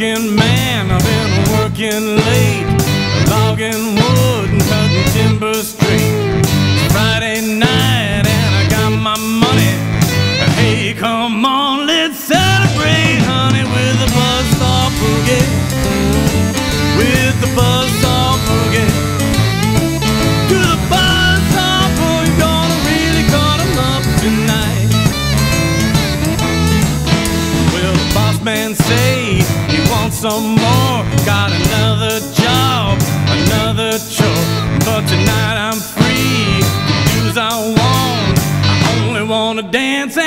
working man. I've been working late, logging wood and cutting timber straight. Friday night and I got my money. Hey, come on, let's celebrate, honey, with the buzzsaw boogie. With the buzzsaw boogie. Man wants some more. Got another job, another chore. But tonight I'm free to as I want. I only wanna dance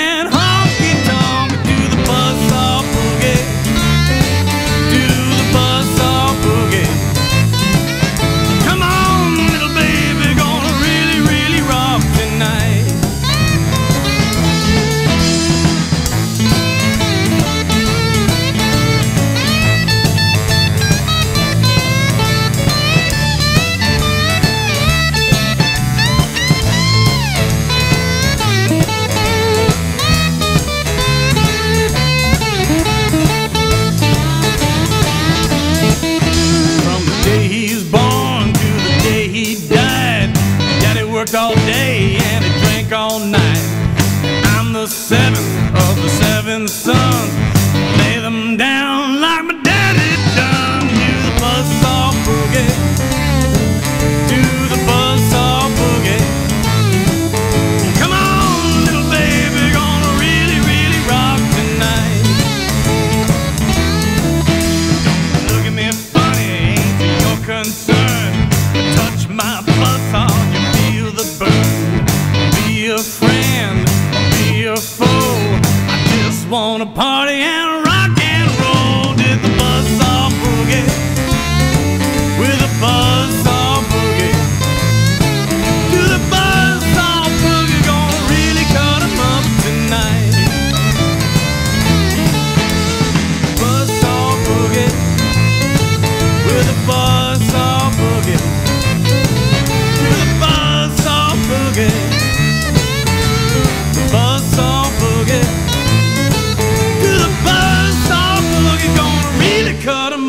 worked all day and he drank all night. I'm the seventh of the seven sons.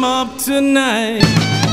Up tonight.